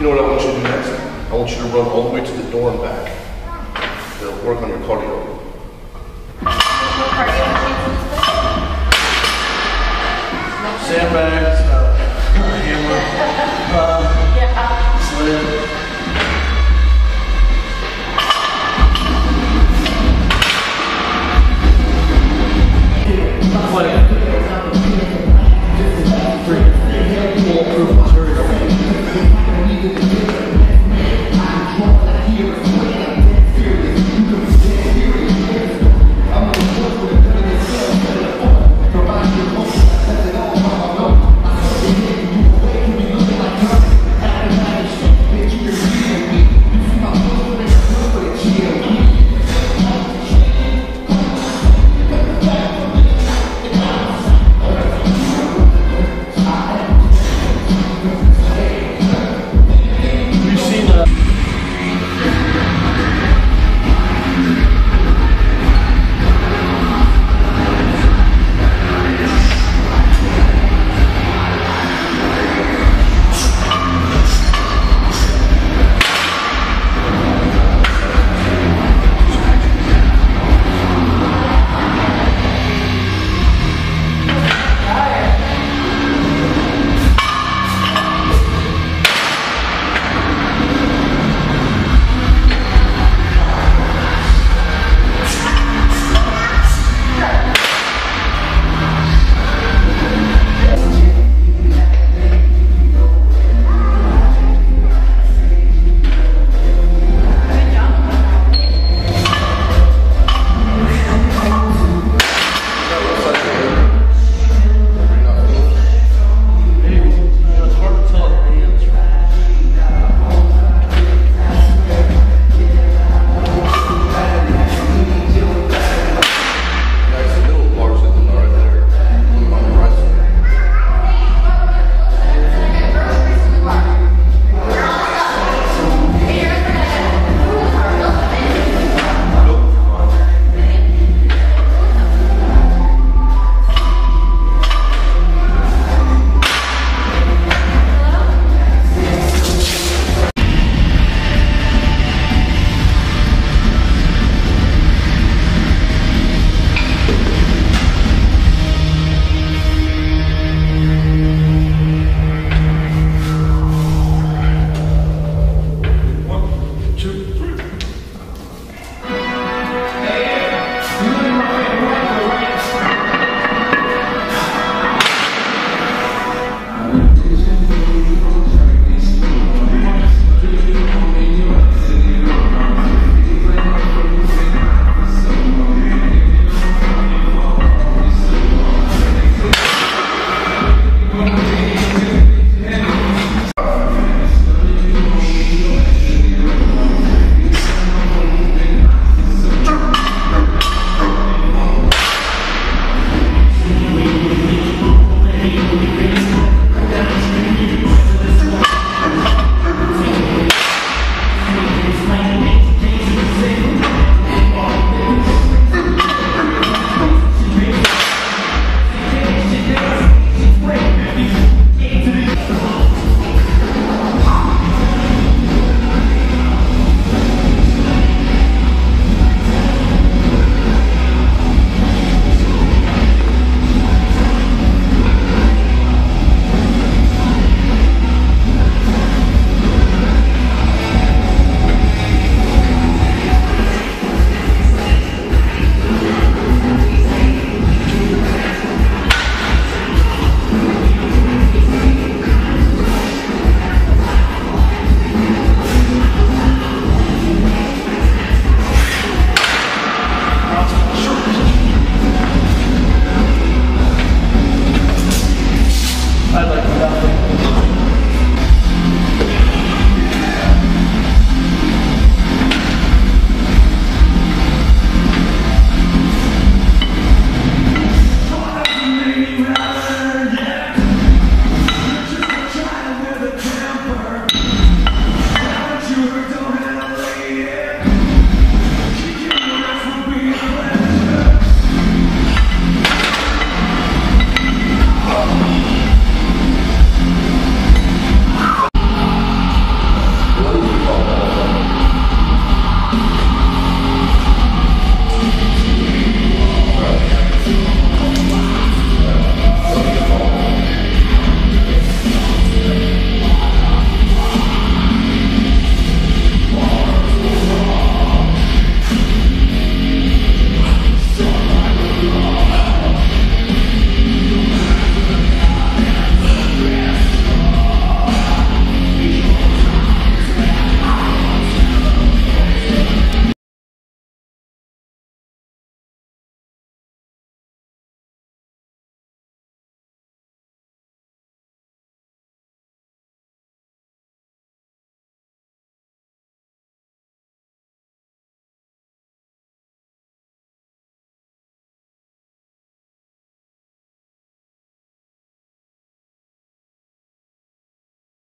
You know what I want you to do next? I want you to run all the way to the door and back. They'll work on your cardio.